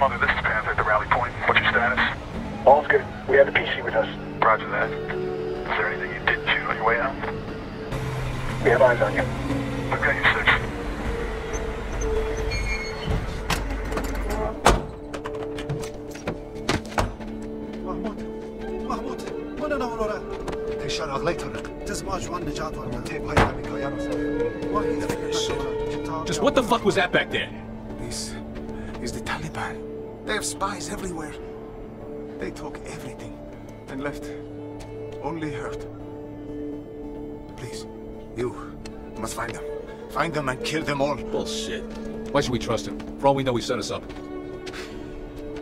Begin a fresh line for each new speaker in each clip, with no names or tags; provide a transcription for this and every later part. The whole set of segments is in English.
Mother, this is Panther at the rally point. What's your status?
All's good. We have the PC with us.
Roger that. Is there anything you didn't shoot on your way out?
We have eyes on you.
I've got you six.
محمود محمود من نورا
فشار اغلی تارق
تزما جوان نجات ورنا
تیپ های امریکایان رو ساخت.
ما هیچ فکر ندارم.
Just what the fuck was that back there?
This is the Taliban. They have spies everywhere. They took everything and left only hurt. Please, you must find them. Find them and kill them all.
Bullshit. Why should we trust him? For all we know, he set us up.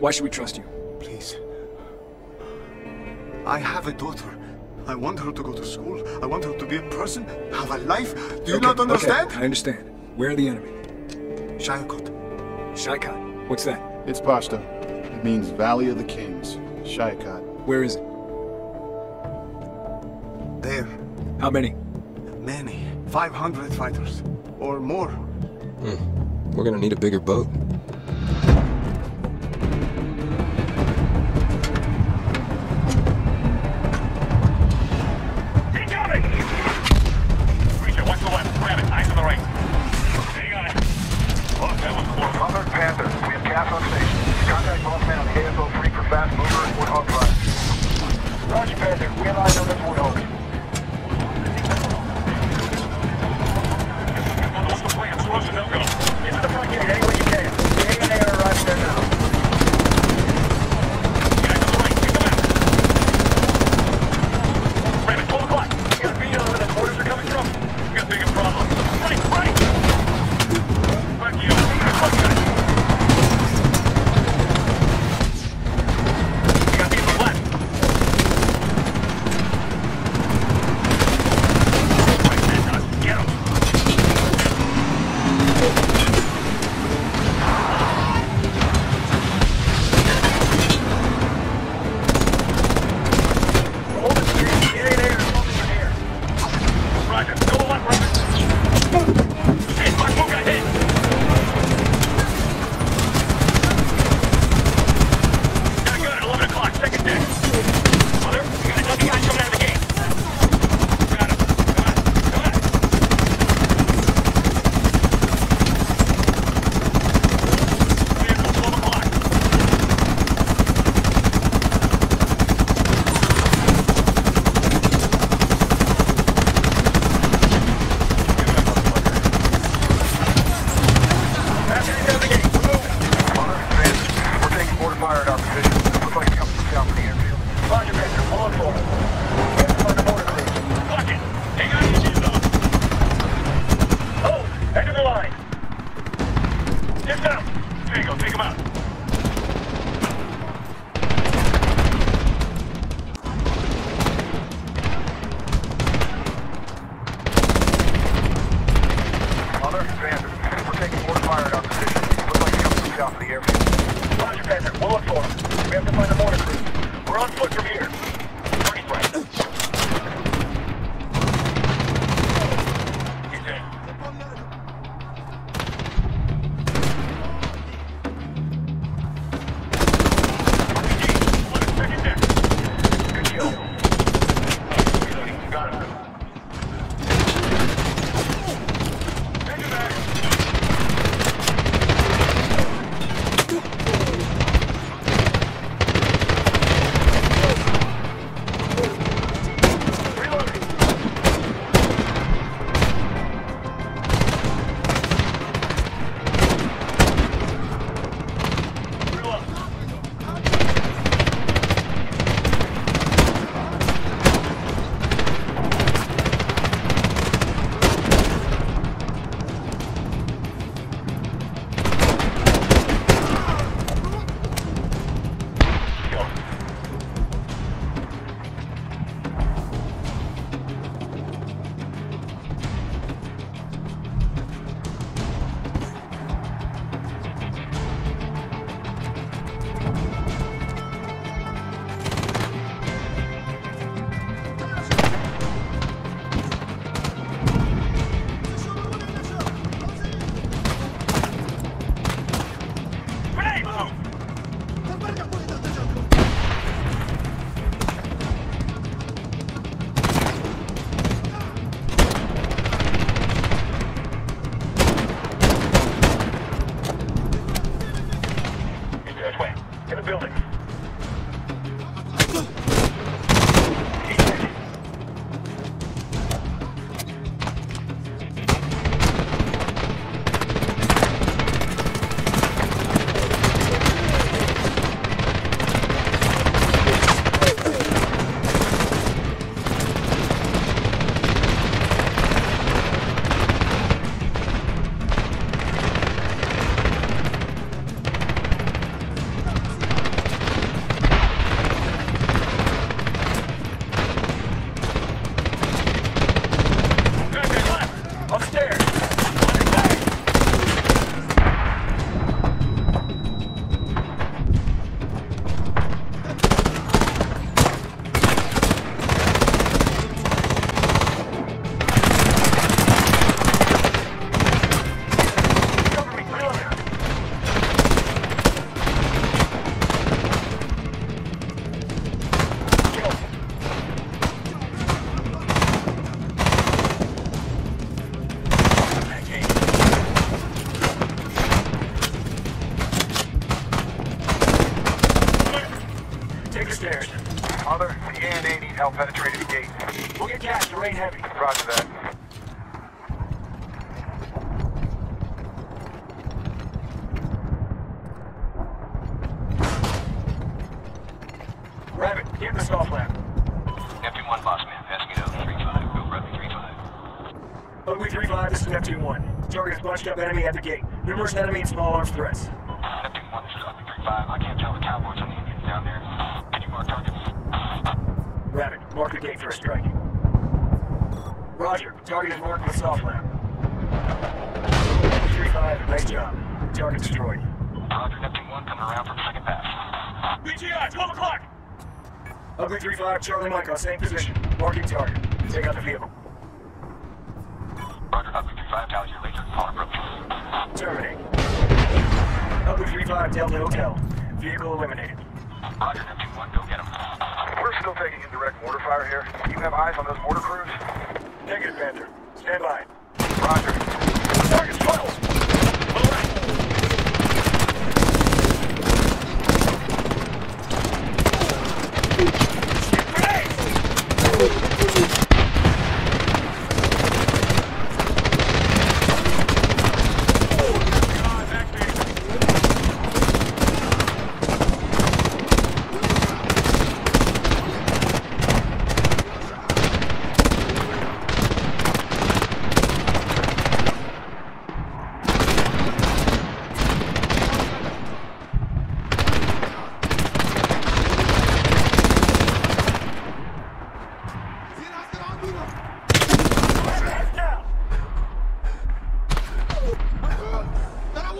Why should we trust you?
Please. I have a daughter. I want her to go to school. I want her to be a person, have a life. Do you
Okay,
not understand?
Okay, I understand. Where are the enemy?
Shahikot.
Shahikot. What's that?
It's Pashto. It means Valley of the Kings. Shahikot.
Where is it?
There.
How many?
Many. 500 fighters. Or more. Hmm.
We're gonna need a bigger boat.
Get down. There you go, take him out. Target
destroyed.
Roger, Neptune 1 coming around for the second pass.
BGI, 12 o'clock! Ugly 3-5, Charlie Mike on same position. Marking target. Take out the vehicle.
Roger, Ugly 3-5, tally your laser. On approach.
Terminate. Ugly 3-5, Delta Hotel. Vehicle eliminated.
Roger, Neptune 1, go get him. We're still taking indirect mortar fire here. You have eyes on those mortar crews?
Negative, Panther. Stand by.
Roger.
Target's funneled! Pull right. Grenade! Down!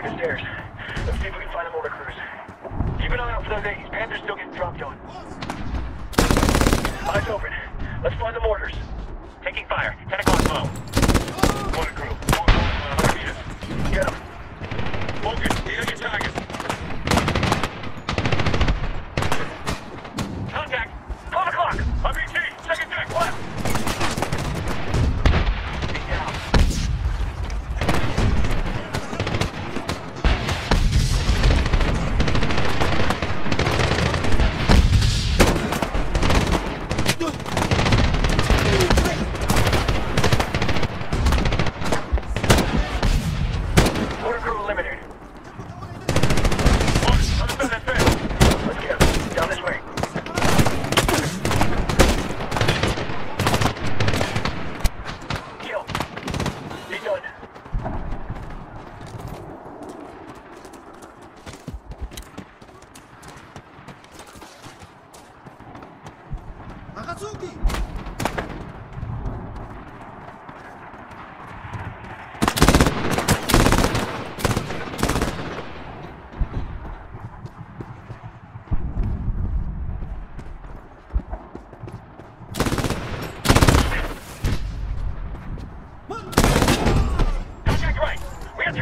Take the stairs. Let's see if we can find a mortar crews. Keep an eye out for those 80s. Panther's still getting dropped on. Eyes open. Let's find the mortars. Taking fire. 10 o'clock low.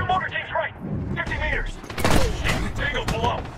mortar
team's right. 50 meters. Tango
below.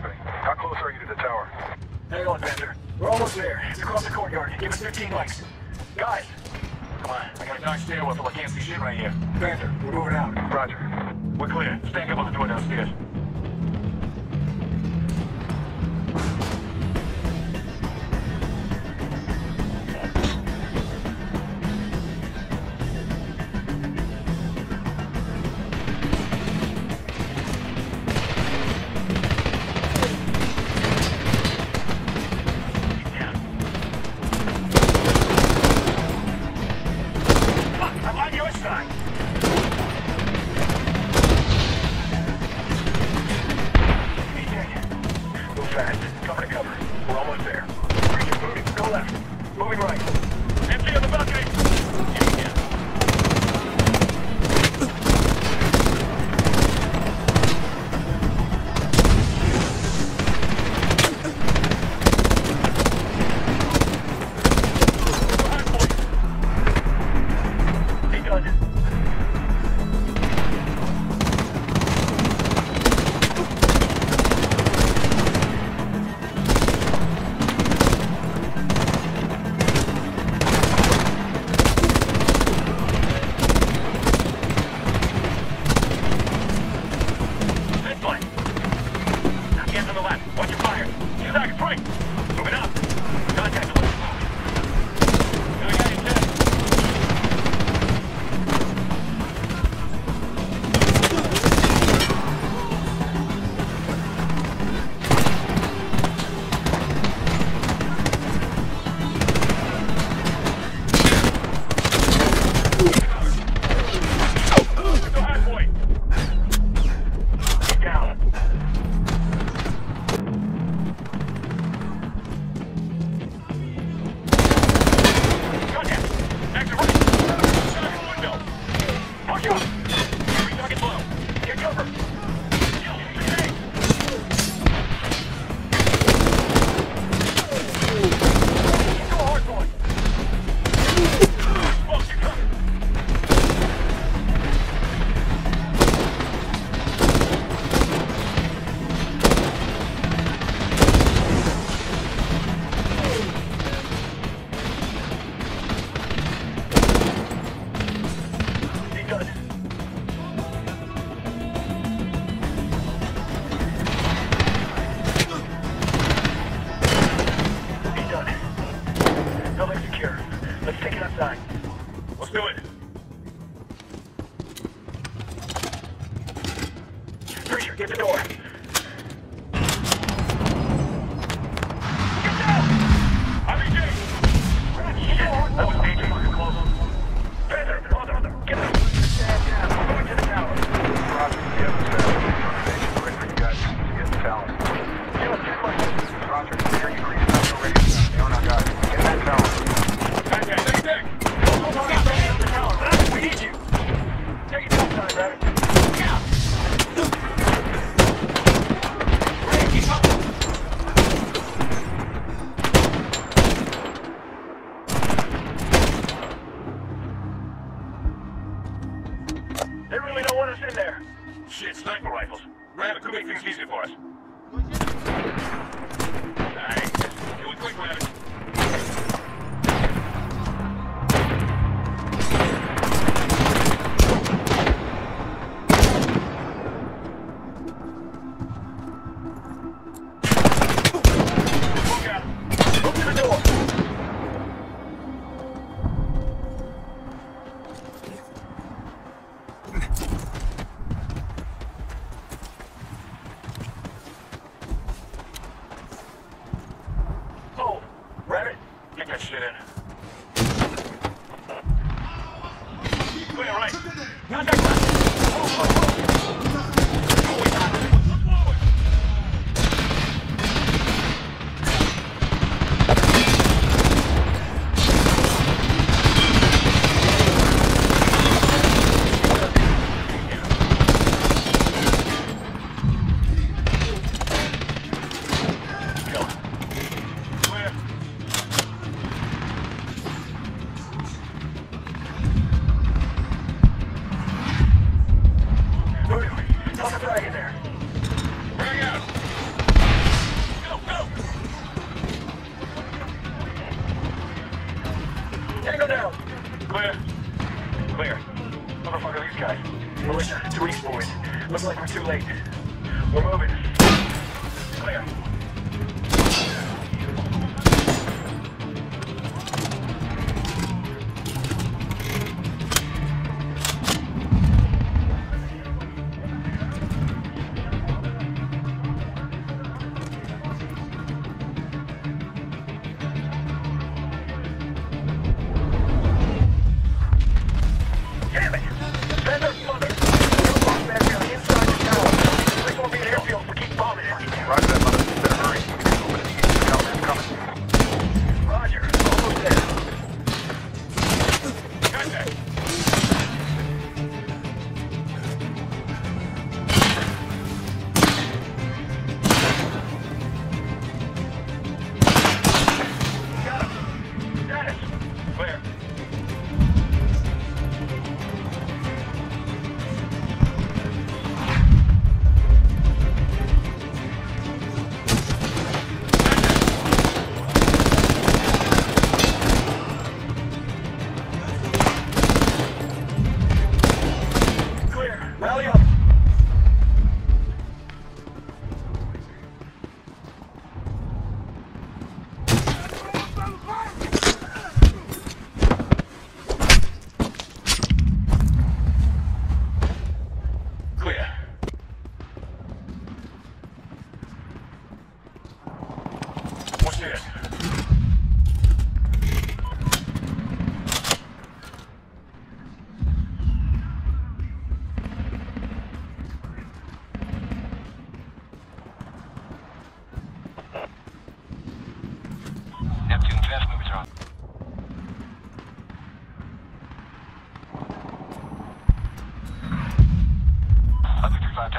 happening. How close are you to the tower?
Hang on, Bender. We're almost there. It's across the courtyard. Give us 15 mikes. Guys! Come on, I got a dark stairwell, so I can't see shit right here. Bender, we're moving out.
Roger.
We're clear. Stand up on the door downstairs.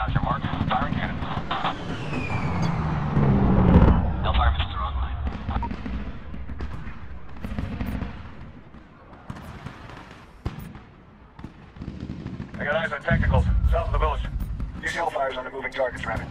Firing. Hellfire missiles are online.
I got eyes on technicals, south of the village.
Use Hellfires on the moving targets, Rabbit.